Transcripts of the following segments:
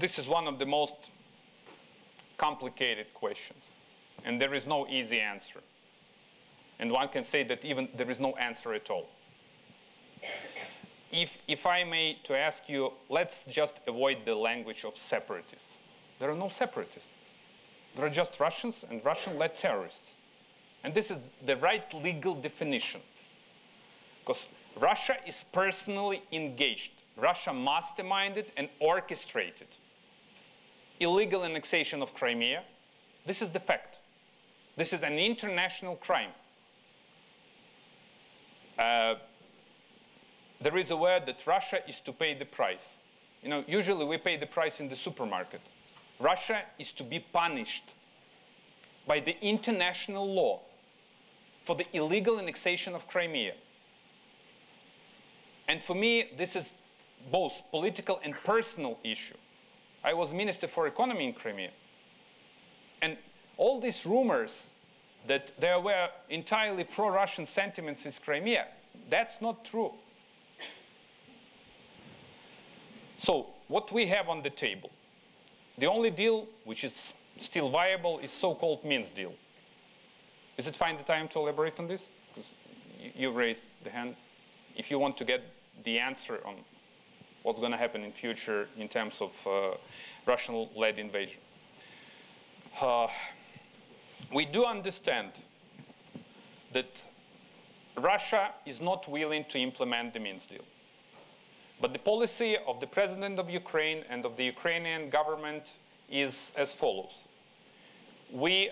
this is one of the most complicated questions, and there is no easy answer. And one can say that even there is no answer at all. If, if I may to ask you, let's just avoid the language of separatists. There are no separatists. There are just Russians and Russian-led terrorists. And this is the right legal definition. Because Russia is personally engaged. Russia masterminded and orchestrated illegal annexation of Crimea. This is the fact. This is an international crime. Uh, there is a word that Russia is to pay the price. You know, usually we pay the price in the supermarket. Russia is to be punished by the international law for the illegal annexation of Crimea. And for me, this is both political and personal issue. I was Minister for Economy in Crimea. And all these rumors that there were entirely pro-Russian sentiments in Crimea, that's not true. So what we have on the table, the only deal which is still viable is so-called Minsk deal. Is it fine the time to elaborate on this? Because you raised the hand. If you want to get the answer on what's going to happen in future in terms of uh, Russian-led invasion. Uh, we do understand that Russia is not willing to implement the Minsk deal. But the policy of the president of Ukraine and of the Ukrainian government is as follows. We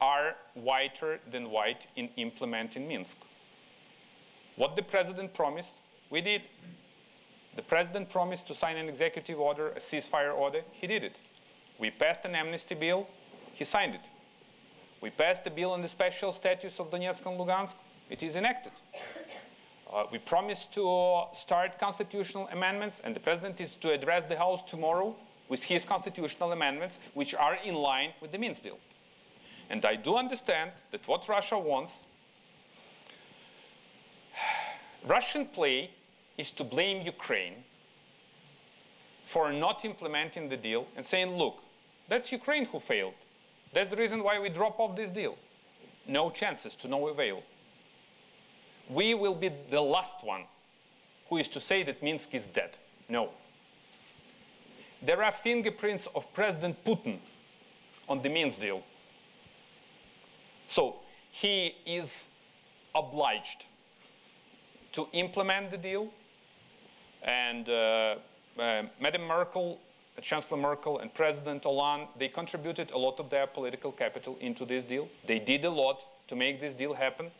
are whiter than white in implementing Minsk. What the president promised, we did. The president promised to sign an executive order, a ceasefire order. He did it. We passed an amnesty bill. He signed it. We passed a bill on the special status of Donetsk and Lugansk. It is enacted. Uh, we promised to start constitutional amendments, and the president is to address the House tomorrow with his constitutional amendments, which are in line with the Minsk deal. And I do understand that what Russia wants, Russian play is to blame Ukraine for not implementing the deal and saying, look, that's Ukraine who failed. That's the reason why we drop off this deal. No chances to no avail. We will be the last one who is to say that Minsk is dead. No. There are fingerprints of President Putin on the Minsk deal. So he is obliged to implement the deal and uh, uh, Madam Merkel, Chancellor Merkel and President Hollande, they contributed a lot of their political capital into this deal. They did a lot to make this deal happen.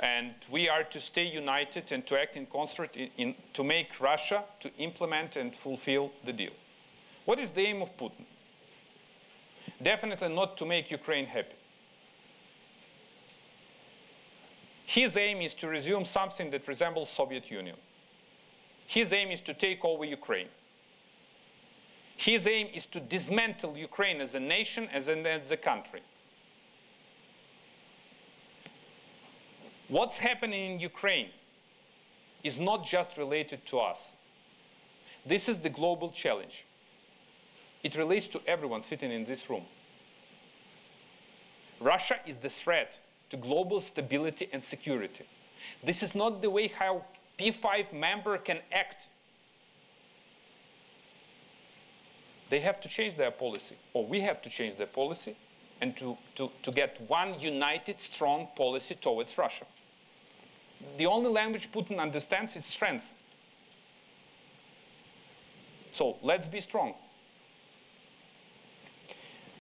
And we are to stay united and to act in concert in, in, to make Russia to implement and fulfill the deal. What is the aim of Putin? Definitely not to make Ukraine happy. His aim is to resume something that resembles Soviet Union. His aim is to take over Ukraine. His aim is to dismantle Ukraine as a nation, as, an, as a country. What's happening in Ukraine is not just related to us. This is the global challenge. It relates to everyone sitting in this room. Russia is the threat to global stability and security. This is not the way how P5 member can act. They have to change their policy, or we have to change their policy, and to, to, to get one united, strong policy towards Russia. The only language Putin understands is strength. So let's be strong.